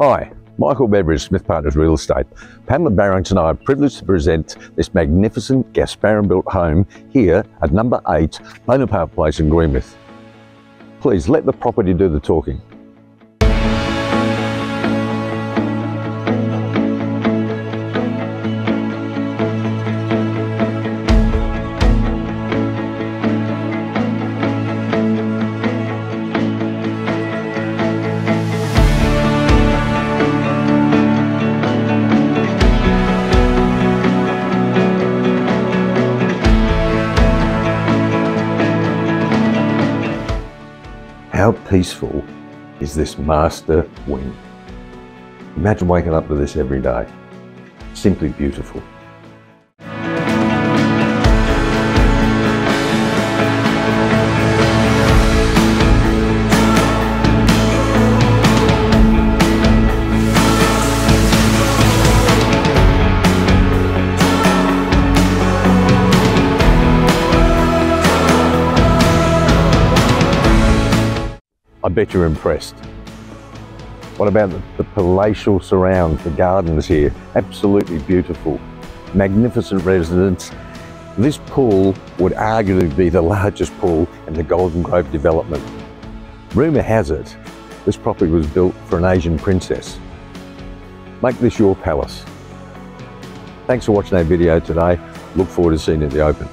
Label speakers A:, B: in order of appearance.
A: Hi, Michael Beveridge, Smith Partners Real Estate. Pamela Barrington and I are privileged to present this magnificent Gasparin built home here at number 8 Bonaparte Place in Greenwith. Please let the property do the talking. How peaceful is this master wing? Imagine waking up to this every day. Simply beautiful. I bet you're impressed. What about the, the palatial surrounds, the gardens here? Absolutely beautiful. Magnificent residence. This pool would arguably be the largest pool in the Golden Grove development. Rumour has it, this property was built for an Asian princess. Make this your palace. Thanks for watching our video today. Look forward to seeing you at the open.